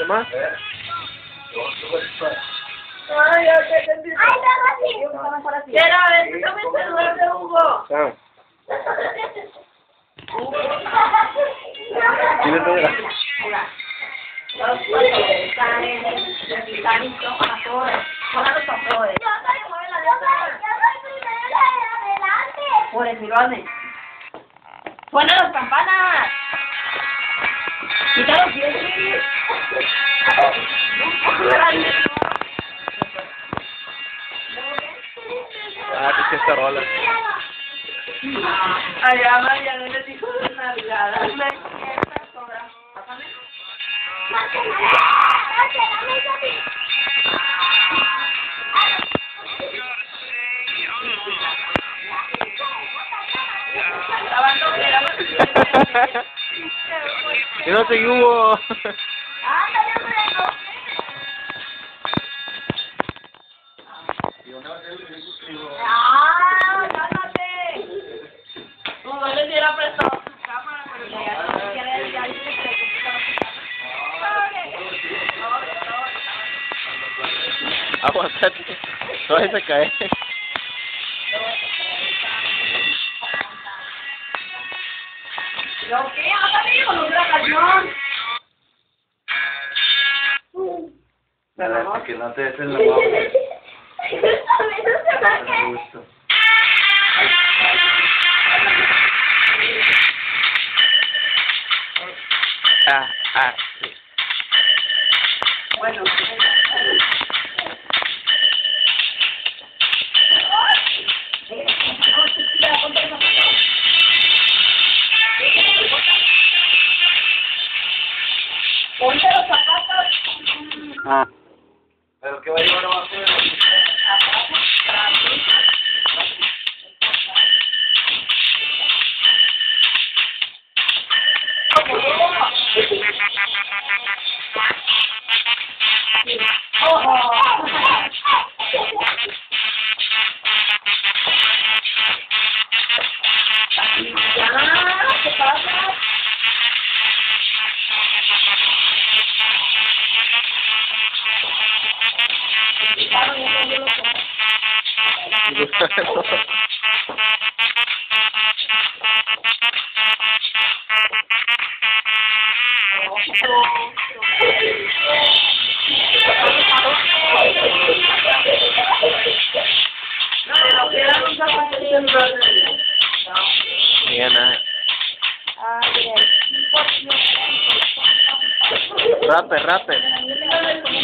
¿Qué más? Ay, ya te entendí. Quiero ver, tú también se duerme, Hugo. Ah. ¿Quién es de la- Los pastores están en están listos con las flores. Con los pastores. Por el mirones. Pone las campanas. Quita los pies. Ah, ¿qué es esta rola? Allá Mariana les dijo de. Pásame. Grabando, grabando. Yo no te hubo. ¡Ah! ¡Cálmate! No, él le prestado su cámara, pero ya quiere, ya dice que le Aguantate. ¡Ándale, con canción! Que no te des en la boca. Con gusto. Ah, ah. sí. Bueno, Ponte los zapatos. Ah. Pero que va a llevar abajo ah. Ay, Rape, rape. Ay,